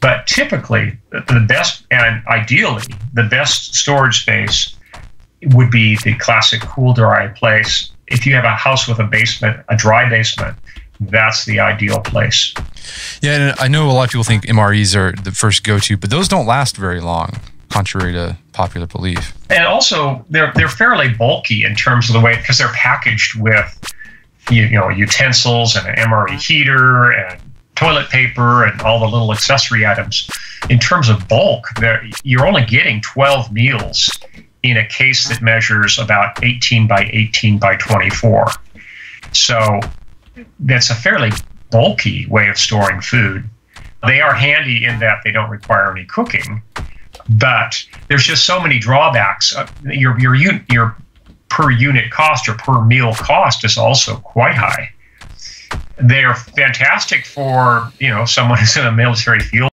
But typically, the best and ideally, the best storage space would be the classic cool dry place. If you have a house with a basement, a dry basement, that's the ideal place. Yeah, and I know a lot of people think MREs are the first go to, but those don't last very long, contrary to popular belief. And also, they're they're fairly bulky in terms of the way because they're packaged with you, you know utensils and an MRE heater and toilet paper and all the little accessory items. In terms of bulk, you're only getting 12 meals in a case that measures about 18 by 18 by 24. So that's a fairly bulky way of storing food. They are handy in that they don't require any cooking, but there's just so many drawbacks. Uh, your your your per unit cost or per meal cost is also quite high. They're fantastic for you know someone who's in a military field